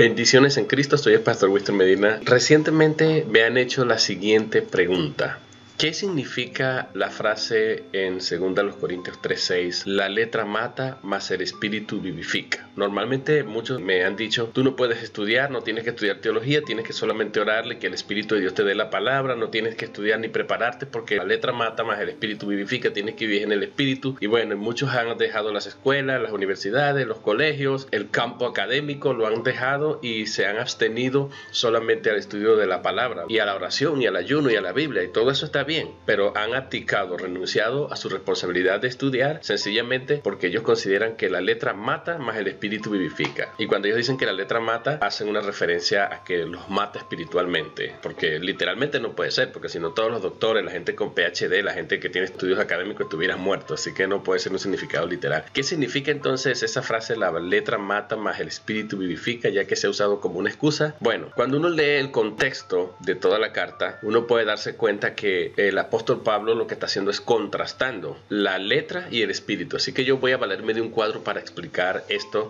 Bendiciones en Cristo, soy el Pastor Winston Medina. Recientemente me han hecho la siguiente pregunta. ¿Qué significa la frase en 2 Corintios 3:6? La letra mata, mas el espíritu vivifica. Normalmente muchos me han dicho, tú no puedes estudiar, no tienes que estudiar teología, tienes que solamente orarle, que el espíritu de Dios te dé la palabra, no tienes que estudiar ni prepararte porque la letra mata, más el espíritu vivifica, tienes que vivir en el espíritu. Y bueno, muchos han dejado las escuelas, las universidades, los colegios, el campo académico, lo han dejado y se han abstenido solamente al estudio de la palabra y a la oración y al ayuno y a la Biblia y todo eso está bien, pero han abdicado, renunciado a su responsabilidad de estudiar sencillamente porque ellos consideran que la letra mata más el espíritu vivifica. Y cuando ellos dicen que la letra mata, hacen una referencia a que los mata espiritualmente, porque literalmente no puede ser, porque si no todos los doctores, la gente con PhD, la gente que tiene estudios académicos estuvieran muertos, así que no puede ser un significado literal. ¿Qué significa entonces esa frase, la letra mata más el espíritu vivifica, ya que se ha usado como una excusa? Bueno, cuando uno lee el contexto de toda la carta, uno puede darse cuenta que el apóstol Pablo lo que está haciendo es contrastando la letra y el espíritu. Así que yo voy a valerme de un cuadro para explicar esto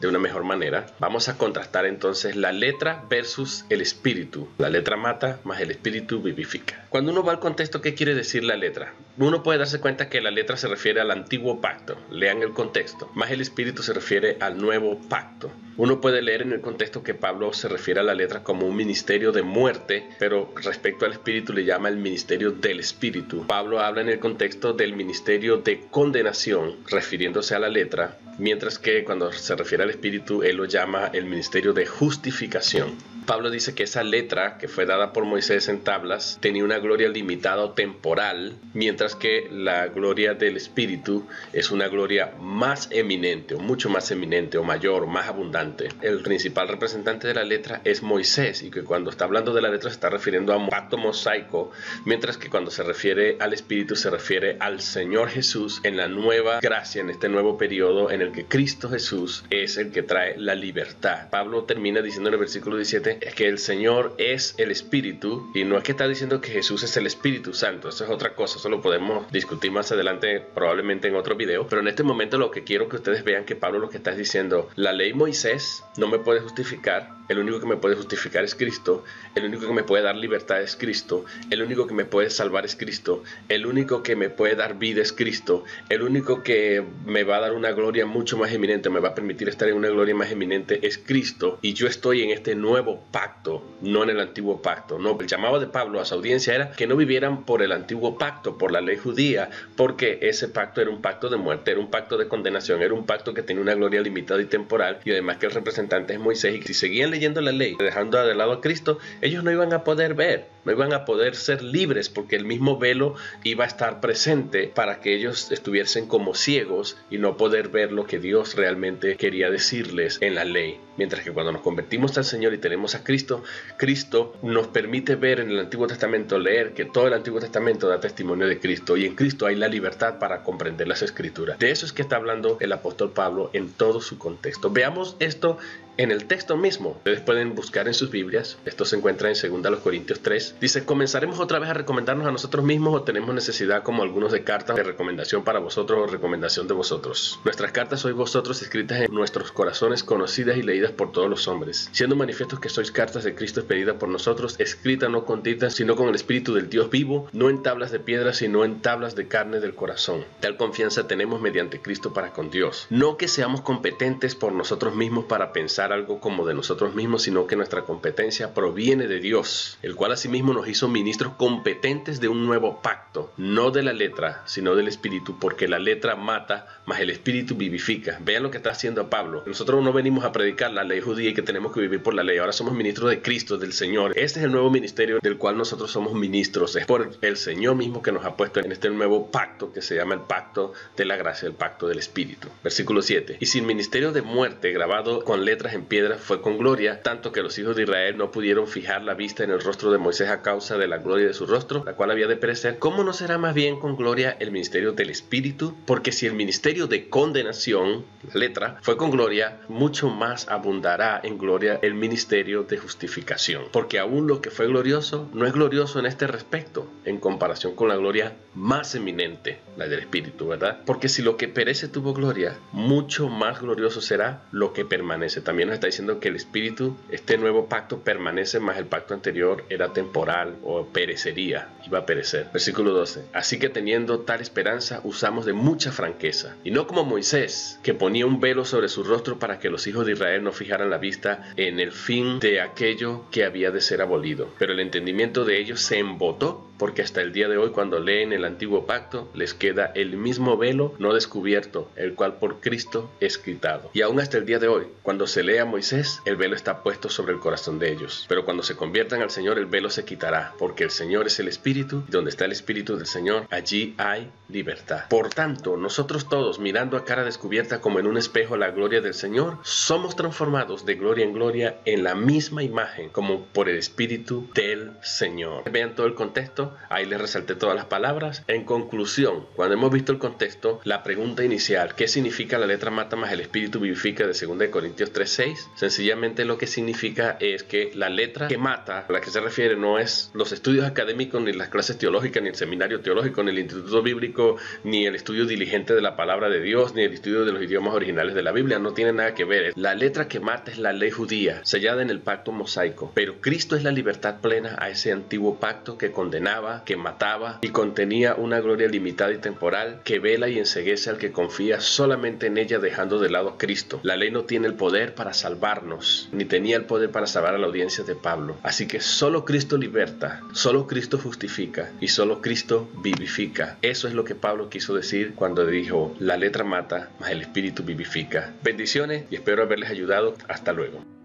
de una mejor manera. Vamos a contrastar entonces la letra versus el espíritu. La letra mata, más el espíritu vivifica. Cuando uno va al contexto, ¿qué quiere decir la letra? Uno puede darse cuenta que la letra se refiere al antiguo pacto. Lean el contexto. Más el espíritu se refiere al nuevo pacto. Uno puede leer en el contexto que Pablo se refiere a la letra como un ministerio de muerte, pero respecto al espíritu le llama el ministerio del espíritu. Pablo habla en el contexto del ministerio de condenación, refiriéndose a la letra, mientras que cuando se refiere al espíritu, él lo llama el ministerio de justificación. Pablo dice que esa letra que fue dada por Moisés en tablas tenía una gloria limitada o temporal, mientras que la gloria del Espíritu es una gloria más eminente o mucho más eminente o mayor, más abundante. El principal representante de la letra es Moisés y que cuando está hablando de la letra se está refiriendo a un pacto mosaico, mientras que cuando se refiere al Espíritu se refiere al Señor Jesús en la nueva gracia, en este nuevo periodo en el que Cristo Jesús es el que trae la libertad. Pablo termina diciendo en el versículo 17, es que el Señor es el Espíritu y no es que está diciendo que Jesús es el Espíritu Santo, eso es otra cosa, eso lo podemos discutir más adelante probablemente en otro video, pero en este momento lo que quiero que ustedes vean que Pablo lo que está diciendo, la ley Moisés no me puede justificar, el único que me puede justificar es Cristo, el único que me puede dar libertad es Cristo, el único que me puede salvar es Cristo, el único que me puede dar vida es Cristo, el único que me va a dar una gloria mucho más eminente, me va a permitir estar en una gloria más eminente es Cristo. Y yo estoy en este nuevo pacto, no en el antiguo pacto. No, el llamado de Pablo a su audiencia era que no vivieran por el antiguo pacto, por la ley judía, porque ese pacto era un pacto de muerte, era un pacto de condenación, era un pacto que tenía una gloria limitada y temporal y además que el representante es Moisés y si seguían leyendo la ley, dejando de lado a Cristo, ellos no iban a poder ver, no iban a poder ser libres porque el mismo velo iba a estar presente para que ellos estuviesen como ciegos y no poder ver lo que Dios realmente quería decirles en la ley. Mientras que cuando nos convertimos al Señor y tenemos a Cristo, Cristo nos permite ver en el Antiguo Testamento, leer que todo el Antiguo Testamento da testimonio de Cristo y en Cristo hay la libertad para comprender las escrituras. De eso es que está hablando el apóstol Pablo en todo su contexto. Veamos esto en el texto mismo. Ustedes pueden buscar en sus Biblias. Esto se encuentra en 2 Corintios 3. Dice, ¿comenzaremos otra vez a recomendarnos a nosotros mismos o tenemos necesidad como algunos de cartas de recomendación para vosotros o recomendación de vosotros? Nuestras cartas sois vosotros escritas en nuestros corazones, conocidas y leídas por todos los hombres, siendo manifiestos que sois cartas de Cristo expedidas por nosotros, escritas no con tinta, sino con el Espíritu del Dios vivo, no en tablas de piedra, sino en tablas de carne del corazón. Tal confianza tenemos mediante Cristo para con Dios. No que seamos competentes por nosotros mismos para pensar algo como de nosotros mismos, sino que nuestra competencia proviene de Dios, el cual asimismo nos hizo ministros competentes de un nuevo pacto, no de la letra, sino del espíritu, porque la letra mata, mas el espíritu vivifica. Vean lo que está haciendo Pablo. Nosotros no venimos a predicar la ley judía y que tenemos que vivir por la ley. Ahora somos ministros de Cristo, del Señor. Este es el nuevo ministerio del cual nosotros somos ministros. Es por el Señor mismo que nos ha puesto en este nuevo pacto que se llama el pacto de la gracia, el pacto del espíritu. Versículo 7. Y sin ministerio de muerte grabado con letras en piedra fue con gloria, tanto que los hijos de Israel no pudieron fijar la vista en el rostro de Moisés a causa de la gloria de su rostro, la cual había de perecer. ¿Cómo no será más bien con gloria el ministerio del Espíritu? Porque si el ministerio de condenación, la letra, fue con gloria, mucho más abundará en gloria el ministerio de justificación. Porque aún lo que fue glorioso no es glorioso en este respecto, en comparación con la gloria más eminente, la del Espíritu, ¿verdad? Porque si lo que perece tuvo gloria, mucho más glorioso será lo que permanece. También está diciendo que el espíritu, este nuevo pacto permanece, más el pacto anterior era temporal o perecería, iba a perecer. Versículo 12. Así que teniendo tal esperanza, usamos de mucha franqueza. Y no como Moisés, que ponía un velo sobre su rostro para que los hijos de Israel no fijaran la vista en el fin de aquello que había de ser abolido. Pero el entendimiento de ellos se embotó porque hasta el día de hoy cuando leen el antiguo pacto les queda el mismo velo no descubierto, el cual por Cristo es quitado. Y aún hasta el día de hoy, cuando se lee a Moisés, el velo está puesto sobre el corazón de ellos. Pero cuando se conviertan al Señor, el velo se quitará, porque el Señor es el Espíritu, y donde está el Espíritu del Señor, allí hay libertad. Por tanto, nosotros todos, mirando a cara descubierta como en un espejo la gloria del Señor, somos transformados de gloria en gloria en la misma imagen, como por el Espíritu del Señor. Vean todo el contexto ahí les resalté todas las palabras. En conclusión, cuando hemos visto el contexto, la pregunta inicial, ¿qué significa la letra mata más el espíritu vivifica de 2 Corintios 3.6? Sencillamente lo que significa es que la letra que mata, a la que se refiere no es los estudios académicos, ni las clases teológicas, ni el seminario teológico, ni el instituto bíblico, ni el estudio diligente de la palabra de Dios, ni el estudio de los idiomas originales de la Biblia, no tiene nada que ver. La letra que mata es la ley judía, sellada en el pacto mosaico, pero Cristo es la libertad plena a ese antiguo pacto que condenaba que mataba y contenía una gloria limitada y temporal que vela y enseguece al que confía solamente en ella dejando de lado a Cristo. La ley no tiene el poder para salvarnos, ni tenía el poder para salvar a la audiencia de Pablo. Así que solo Cristo liberta, solo Cristo justifica y solo Cristo vivifica. Eso es lo que Pablo quiso decir cuando dijo, la letra mata, mas el espíritu vivifica. Bendiciones y espero haberles ayudado. Hasta luego.